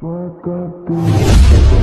Sua cabeça.